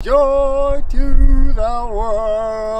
Joy to the world.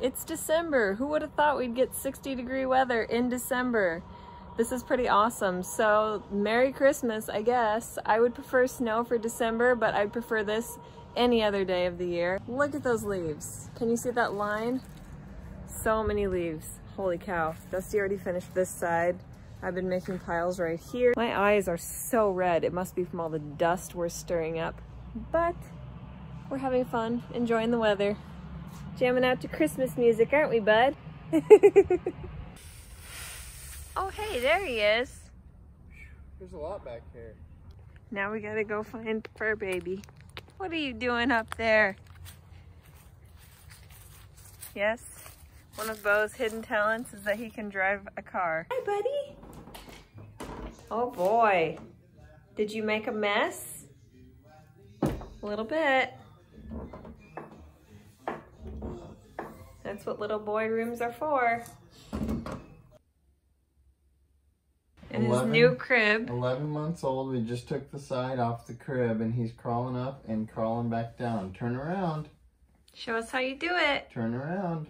It's December. Who would have thought we'd get 60 degree weather in December? This is pretty awesome. So, Merry Christmas, I guess. I would prefer snow for December, but I'd prefer this any other day of the year. Look at those leaves. Can you see that line? So many leaves. Holy cow. Dusty already finished this side. I've been making piles right here. My eyes are so red. It must be from all the dust we're stirring up. But we're having fun, enjoying the weather. Jamming out to Christmas music, aren't we, bud? oh, hey, there he is. There's a lot back here. Now we gotta go find Fur Baby. What are you doing up there? Yes, one of Bo's hidden talents is that he can drive a car. Hi, buddy. Oh boy. Did you make a mess? A little bit. That's what little boy rooms are for. In his new crib. 11 months old. We just took the side off the crib and he's crawling up and crawling back down. Turn around. Show us how you do it. Turn around.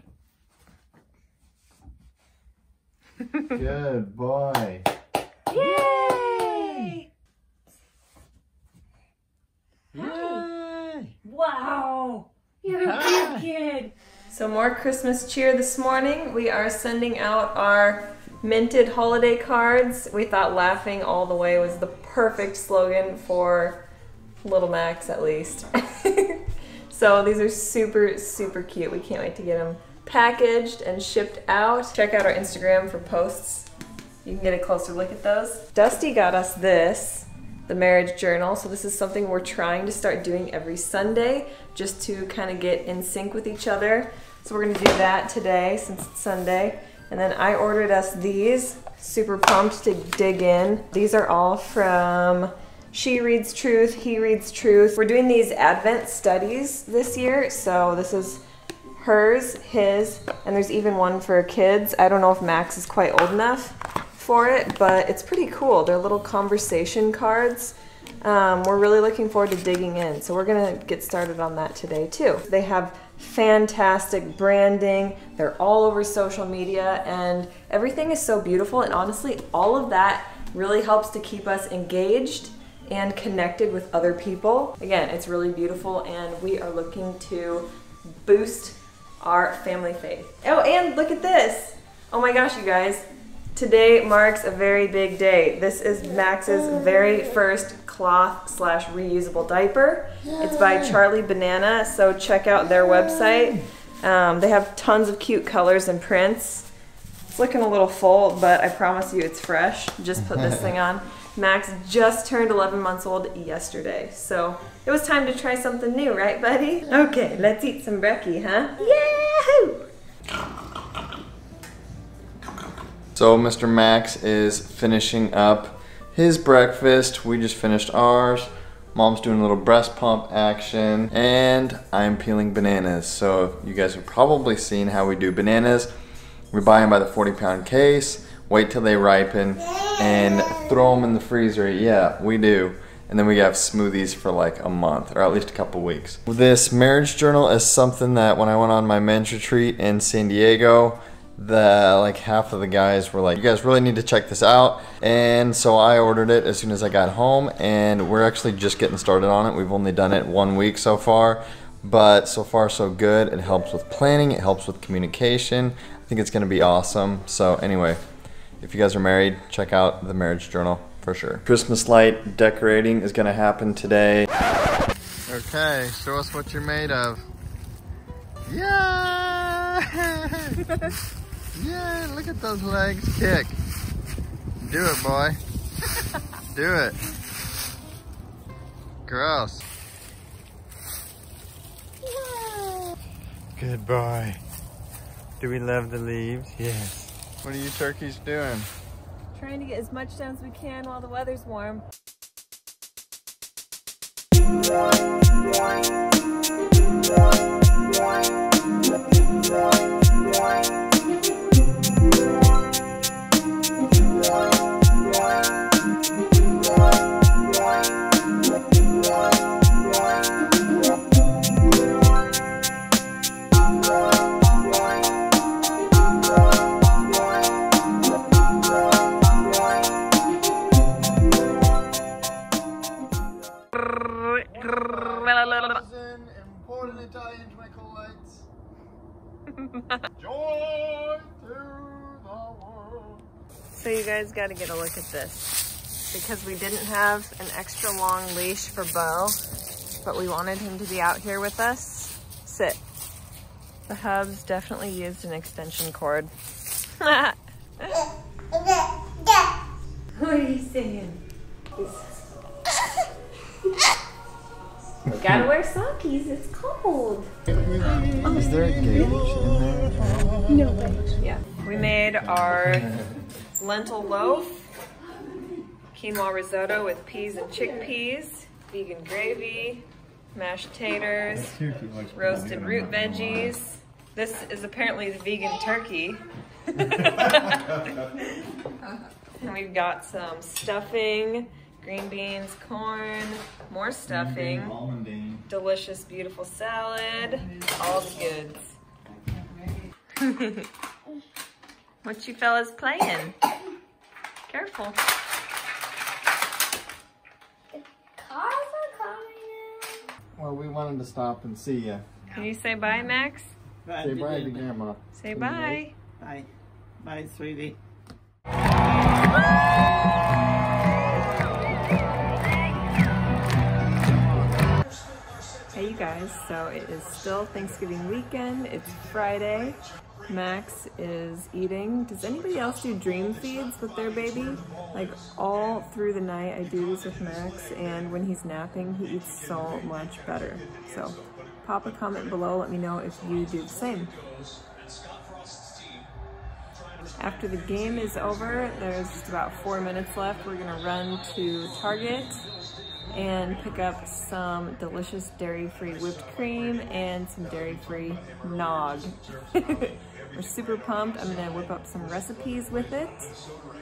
Good boy. Yay! Yay! Wow! You're a Hi. good kid. So more Christmas cheer this morning. We are sending out our minted holiday cards. We thought laughing all the way was the perfect slogan for Little Max at least. so these are super, super cute. We can't wait to get them packaged and shipped out. Check out our Instagram for posts. You can get a closer look at those. Dusty got us this, the marriage journal. So this is something we're trying to start doing every Sunday just to kind of get in sync with each other. So we're gonna do that today since it's Sunday. And then I ordered us these, super pumped to dig in. These are all from She Reads Truth, He Reads Truth. We're doing these Advent studies this year. So this is hers, his, and there's even one for kids. I don't know if Max is quite old enough for it, but it's pretty cool. They're little conversation cards. Um, we're really looking forward to digging in, so we're gonna get started on that today too. They have fantastic branding, they're all over social media, and everything is so beautiful. And honestly, all of that really helps to keep us engaged and connected with other people. Again, it's really beautiful, and we are looking to boost our family faith. Oh, and look at this! Oh my gosh, you guys. Today marks a very big day. This is Max's very first cloth slash reusable diaper. It's by Charlie Banana, so check out their website. Um, they have tons of cute colors and prints. It's looking a little full, but I promise you it's fresh. Just put this thing on. Max just turned 11 months old yesterday, so it was time to try something new, right, buddy? Okay, let's eat some brekkie, huh? Yahoo! So Mr. Max is finishing up his breakfast. We just finished ours. Mom's doing a little breast pump action and I'm peeling bananas. So you guys have probably seen how we do bananas. We buy them by the 40 pound case, wait till they ripen and throw them in the freezer. Yeah, we do. And then we have smoothies for like a month or at least a couple weeks. This marriage journal is something that when I went on my men's retreat in San Diego, the like half of the guys were like you guys really need to check this out. And so i ordered it as soon as i got home and we're actually just getting started on it. We've only done it one week so far but so far so good. It helps with planning it helps with communication. I think it's going to be awesome. So anyway if you guys are married check out the marriage journal for sure. Christmas light decorating is going to happen today. Okay show us what you're made of. Yeah Yeah, look at those legs kick. Do it, boy. Do it. Gross. Good boy. Do we love the leaves? Yes. What are you turkeys doing? Trying to get as much done as we can while the weather's warm. So you guys got to get a look at this because we didn't have an extra long leash for Bo, but we wanted him to be out here with us. Sit. The hubs definitely used an extension cord. what are you saying? We gotta wear sockies, it's cold. Oh, is there a gauge in there? No way. Yeah. We made our lentil loaf, quinoa risotto with peas and chickpeas, vegan gravy, mashed taters, roasted root veggies. This is apparently the vegan turkey. and we've got some stuffing, green beans, corn, more stuffing, delicious, beautiful salad, all the goods. what you fellas playing? Careful. Cars are coming in. Well, we wanted to stop and see you. Can you say bye, Max? Bye, Say bye to. Grandma. Say bye. Bye. Bye, sweetie. Hey you guys, so it is still Thanksgiving weekend. It's Friday. Max is eating. Does anybody else do dream feeds with their baby? Like all through the night I do these with Max and when he's napping he eats so much better. So pop a comment below, let me know if you do the same. After the game is over, there's just about four minutes left. We're gonna run to Target and pick up some delicious dairy-free whipped cream and some dairy-free nog. We're super pumped. I'm gonna whip up some recipes with it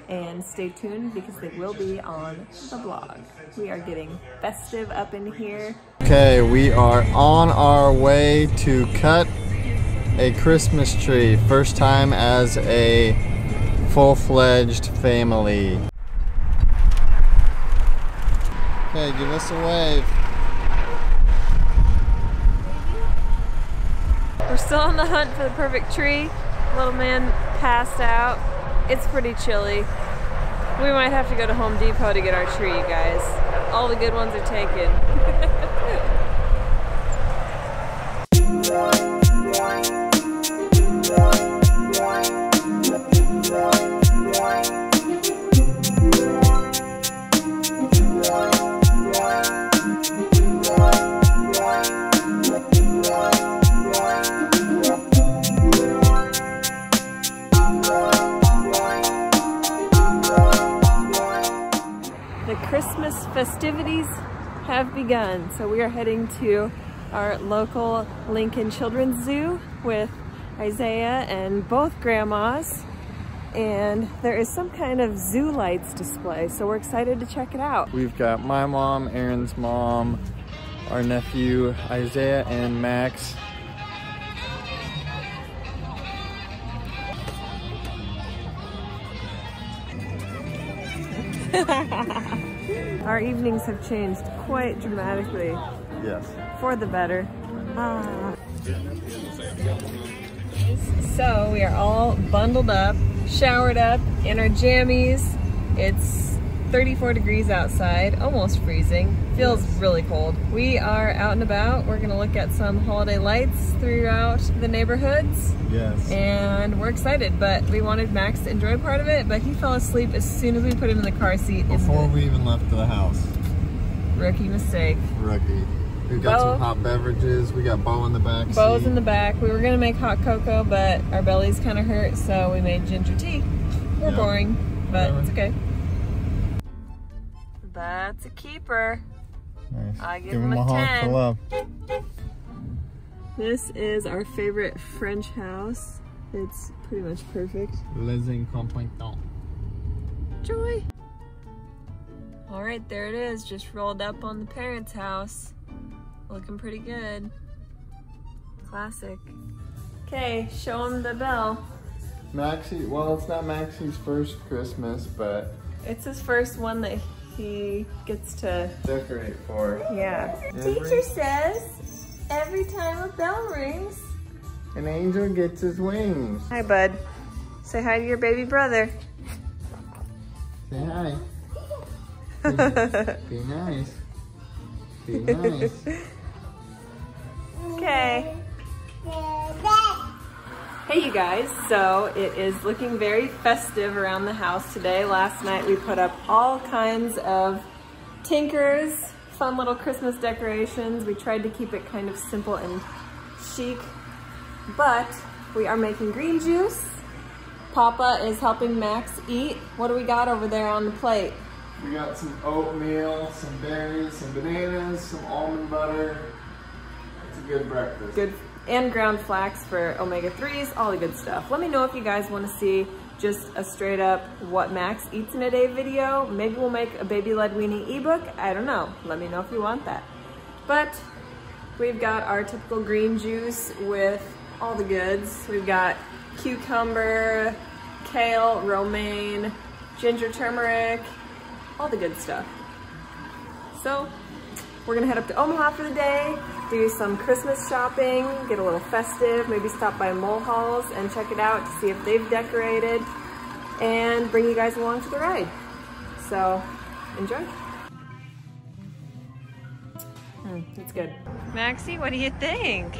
and stay tuned because they will be on the blog. We are getting festive up in here. Okay, we are on our way to cut a Christmas tree. First time as a full-fledged family. Okay, give us a wave. Still on the hunt for the perfect tree. Little man passed out. It's pretty chilly. We might have to go to Home Depot to get our tree, you guys. All the good ones are taken. So we are heading to our local Lincoln Children's Zoo with Isaiah and both grandmas. And there is some kind of zoo lights display, so we're excited to check it out. We've got my mom, Erin's mom, our nephew Isaiah, and Max. Our evenings have changed quite dramatically Yes. for the better. Ah. So we are all bundled up, showered up in our jammies. It's 34 degrees outside, almost freezing. Feels really cold. We are out and about. We're gonna look at some holiday lights throughout the neighborhoods Yes. and we're excited, but we wanted Max to enjoy part of it, but he fell asleep as soon as we put him in the car seat. Before we even left the house, rookie mistake. rookie. We've got Bo. some hot beverages. We got Bo in the back Bo's seat. in the back. We were gonna make hot cocoa, but our bellies kind of hurt, so we made ginger tea. We're Yeah. boring, but Whatever. it's okay. That's a keeper. Nice. I give Give him him a a honk 10. for. This is our favorite French house. It's pretty much perfect. Les incompetents. Joy. All right, there it is. Just rolled up on the parents' house. Looking pretty good. Classic. Okay, show him the bell. Maxie, well, it's not Maxie's first Christmas, but It's his first one that he gets to, decorate for. yeah. Every- Teacher says every time a bell rings. An angel gets his wings. Hi, bud. Say hi to your baby brother. Say hi. Be nice. Be nice. Okay. Hey you guys, so it is looking very festive around the house today. Last night we put up all kinds of tinkers, fun little Christmas decorations. We tried to keep it kind of simple and chic, but we are making green juice. Papa is helping Max eat. What do we got over there on the plate? We got some oatmeal, some berries, some bananas, some almond butter. It's a good breakfast. good and ground flax for omega-3s, all the good stuff. Let me know if you guys want to see just a straight up what Max eats in a day video. Maybe we'll make a baby-led weaning ebook. I don't know. Let me know if you want that. But we've got our typical green juice with all the goods. We've got cucumber, kale, romaine, ginger turmeric, all the good stuff. So we're gonna head up to Omaha for the day, do some Christmas shopping, get a little festive, maybe stop by Mulhall's and check it out to see if they've decorated, and bring you guys along for the ride. So, enjoy. Mm, it's good. Maxie, what do you think?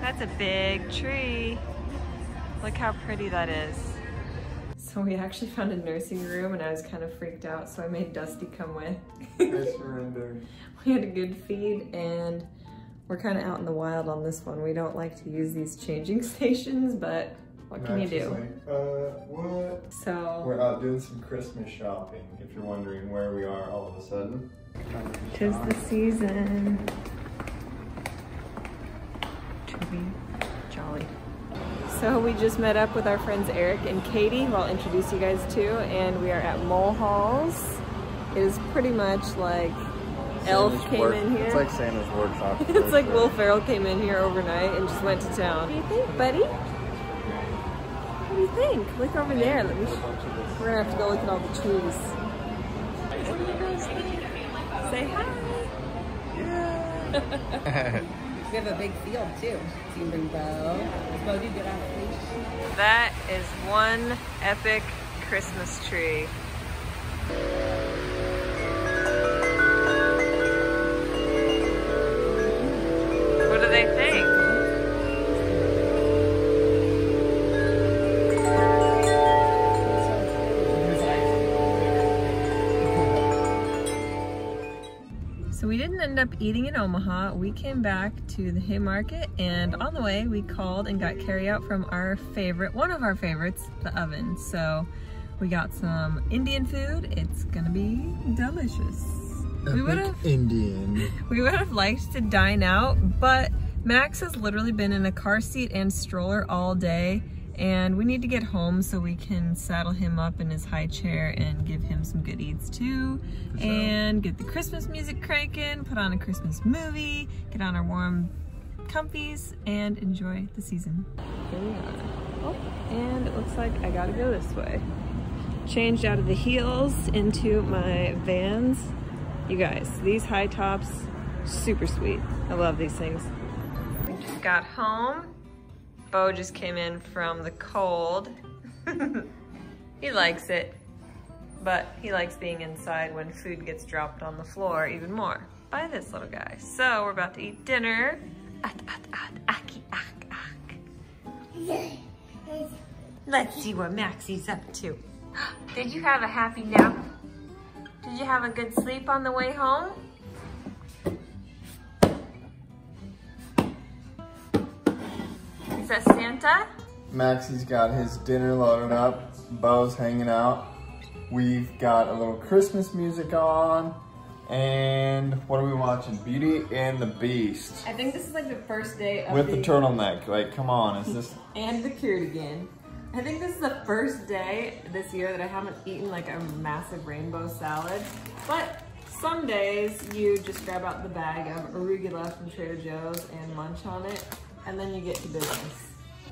That's a big tree. Look how pretty that is. So we actually found a nursing room and I was kind of freaked out, so I made Dusty come with. I surrender. we had a good feed and we're kind of out in the wild on this one. We don't like to use these changing stations, but what can you Max do? Like, uh, what? So, We're out doing some Christmas shopping, if you're wondering where we are all of a sudden. tis the season to be jolly. So we just met up with our friends Eric and Katie, who I'll introduce you guys to, and we are at Mulhall's. It is pretty much like Elf came work- in here. It's like Santa's workshop. It's like Will Ferrell came in here overnight and just went to town. What do you think, buddy? What do you think? Look over there. Let me. We're gonna have to go look at all the trees. What do you guys think? Say hi. We have a big field too. The leash? That is one epic Christmas tree. So we didn't end up eating in Omaha. We came back to the Haymarket and on the way we called and got carry out from our favorite, one of our favorites, the oven. So we got some Indian food. It's gonna be delicious. We would have Indian. we would have liked to dine out, but Max has literally been in a car seat and stroller all day and we need to get home so we can saddle him up in his high chair and give him some good eats too sure. and get the Christmas music cranking, put on a Christmas movie, get on our warm comfies and enjoy the season. Here we are. Oh, and it looks like I gotta go this way. Changed out of the heels into my Vans. You guys, these high tops, super sweet. I love these things. We just got home. Bo just came in from the cold. he likes it, but he likes being inside when food gets dropped on the floor even more by this little guy. So we're about to eat dinner. At, at, at, aki, ak, ak. Let's see what Maxie's up to. Did you have a happy nap? Did you have a good sleep on the way home? Is that Santa? Maxie's got his dinner loaded up. Bo's hanging out. We've got a little Christmas music on. And what are we watching? Beauty and the Beast. I think this is like the first day of With the turtleneck. Like, come on, is this... and the cardigan. I think this is the first day this year that I haven't eaten like a massive rainbow salad. But some days you just grab out the bag of arugula from Trader Joe's and munch on it, and then you get to business.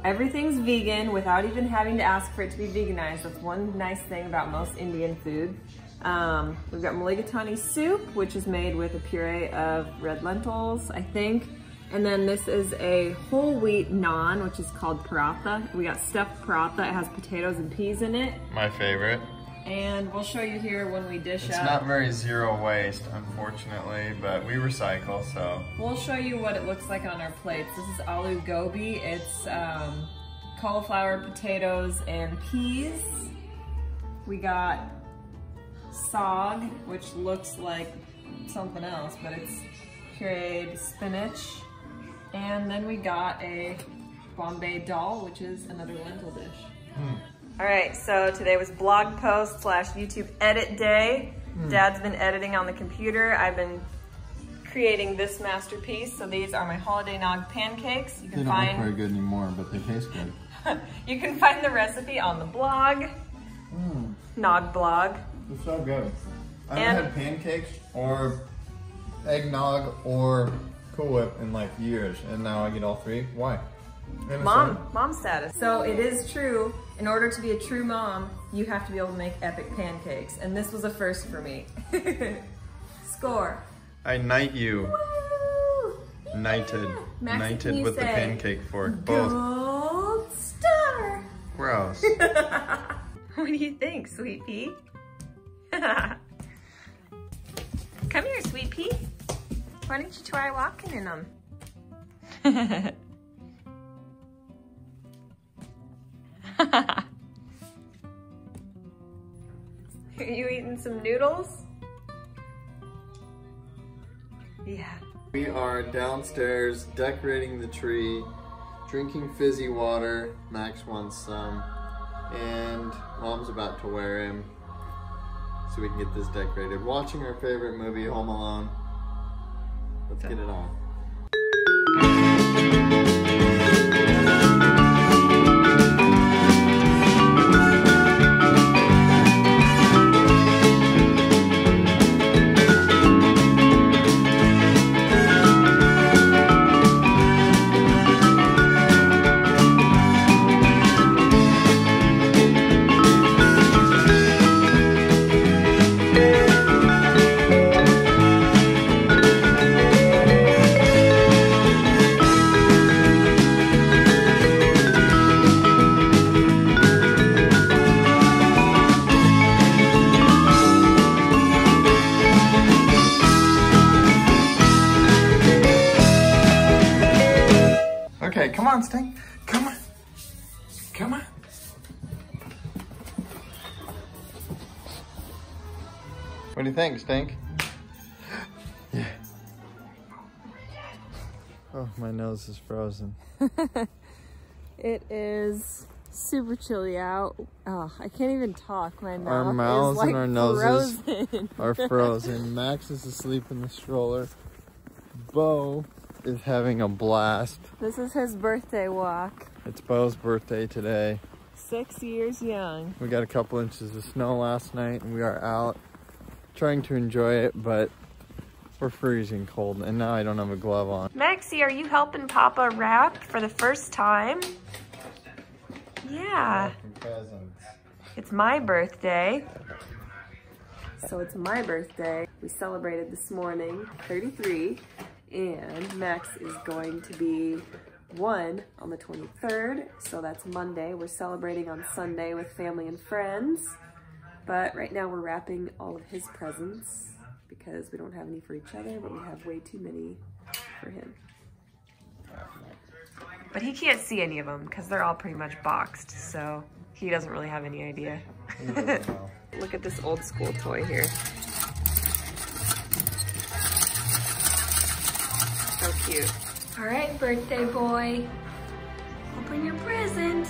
Everything's vegan without even having to ask for it to be veganized. That's one nice thing about most Indian food. Um, we've got mulligatawny soup, which is made with a puree of red lentils, I think. And then this is a whole wheat naan, which is called paratha. We got stuffed paratha. It has potatoes and peas in it. My favorite. And we'll show you here when we dish It's up. not very zero waste, unfortunately, but we recycle, so... We'll show you what it looks like on our plates. This is aloo gobi. It's um, cauliflower, potatoes, and peas. We got saag, which looks like something else, but it's pureed spinach. And then we got a Bombay dal, which is another lentil dish. All right, so today was blog post slash YouTube edit day. Hmm. Dad's been editing on the computer. I've been creating this masterpiece. So these are my holiday nog pancakes. You can find very good anymore, but they taste good. you can find the recipe on the blog, hmm. Nog blog. It's so good. I haven't had pancakes or eggnog or Cool Whip in like years, and now I get all three. Why? And Mom, mom status. So it is true, in order to be a true mom, you have to be able to make epic pancakes. And this was a first for me. Score. I knight you. Woo! Knighted. Max, Knighted can you with the pancake fork. Both. Gold star. Gross. What do you think, sweet pea? Come here, sweet pea. Why don't you try walking in them? Are you eating some noodles? Yeah. we are downstairs decorating the tree, drinking fizzy water. Max wants some. And mom's about to wear him so we can get this decorated. Watching our favorite movie, Home Alone. Let's get it on. On, Stink. Come on. Come on. What do you think, Stink? yeah. Oh, my nose is frozen. It is super chilly out. Oh, I can't even talk. My mouth Our mouths is like and our noses frozen. are frozen. Max is asleep in the stroller. Bo is having a blast. this is his birthday walk. It's Bo's birthday today. Six years young. We got a couple inches of snow last night and we are out trying to enjoy it, but we're freezing cold and now I don't have a glove on. Maxie, are you helping Papa wrap for the first time? Yeah, it's my birthday. So it's my birthday. We celebrated this morning, 33, and Max is going to be one on the 23rd, so that's Monday. We're celebrating on Sunday with family and friends. But right now we're wrapping all of his presents because we don't have any for each other, but we have way too many for him. But he can't see any of them because they're all pretty much boxed, so he doesn't really have any idea. Look at this old school toy here. cute. All right, birthday boy. Open your present.